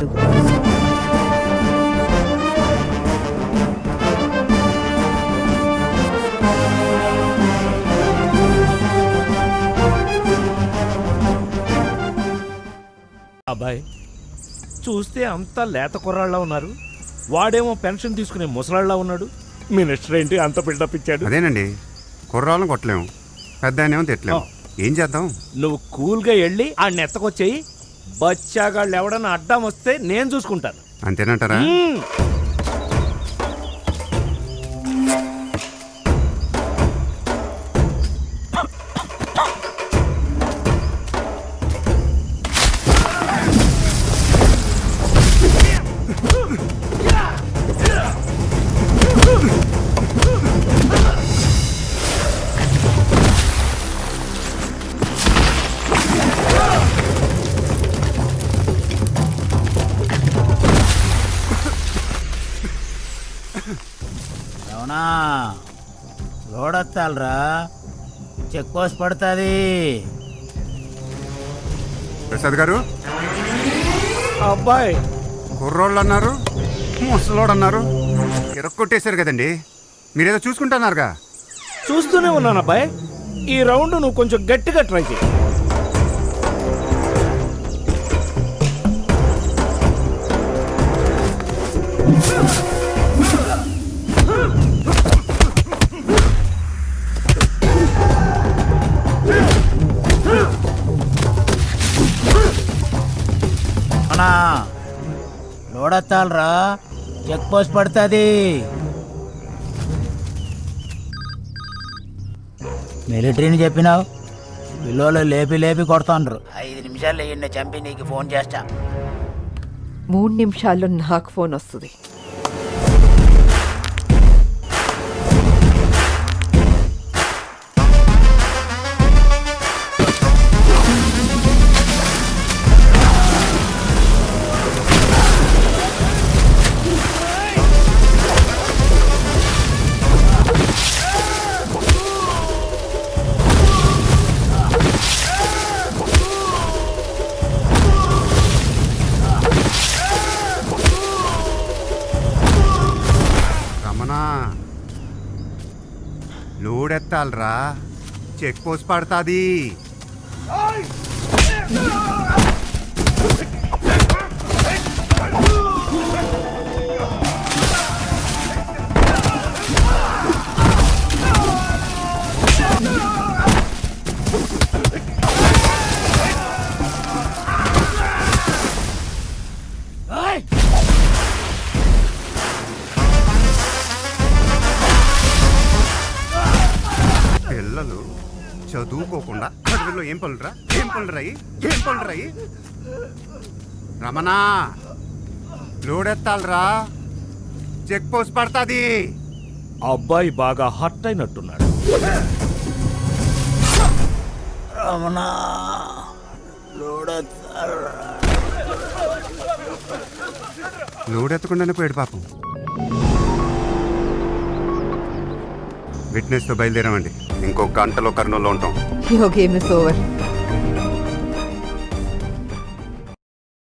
కాదు అబ్బాయి చూస్తే అంతా లేత కుర్రాళ్ళ ఉన్నారు. వాడేమో పెన్షన్ తీసుకునే ముసలాళ్ళ ఉన్నాడు. మినిస్టర్ ఏంటి అంత బిల్డప్ ఇచ్చాడు? అదేనండి. కుర్రాళ్ళని కొట్టలేము. పెద్ద తిట్టలేము. ఏం చేద్దాం? నువ్వు కూల్గా వెళ్ళి ఆ నెత్తకొచ్చేయి బచ్చాగాళ్ళు ఎవడన్నా అడ్డం వస్తే నేను చూసుకుంటాను. అంతేనంటారా? అవునా లోడొత్తాలరా? చెక్ పోస్ట్ పడుతుంది. ప్రసాద్ గారు? అబ్బాయి. కుర్రోళ్ళు అన్నారు ముసలోడు అన్నారు ఇరక్కొట్టేశారు కదండి. మీరేదో చూసుకుంటున్నారుగా? చూస్తూనే ఉన్నాను అబ్బాయి. ఈ రౌండ్ నువ్వు కొంచెం గట్టిగా ట్రై చేయి. అవునా లోడొత్తాలరా చెక్ పోస్ట్ పడుతుంది. మిలిటరీని చెప్పినావు. పిల్లలు లేపి లేపి కొడుతుండ్రు. ఐదు నిమిషాలు వేయండి చంపి నీకు ఫోన్ చేస్తా. మూడు నిమిషాల్లో నాకు ఫోన్ వస్తుంది. రమణ. లోడెత్తాలరా. చెక్ పోస్ట్ పడుతుంది. చదువుకోకుండా అడవిలో ఏం పనులురా? ఏం పనులురా ఇయి? ఏం పనులురా ఇయి? రమణ లోడెత్తాలరా. చెక్ పోస్ట్ పడుతుంది. అబ్బాయి బాగా హర్ట్ అయినట్టున్నాడు. రమణ లోడొత్తాలరా. లోడెత్తకుండానే పోయాడు పాపం. విట్నెస్తో బయలుదేరామండి. ఇంకో గంటలో కర్నూలులో ఉంటాం. Okay is over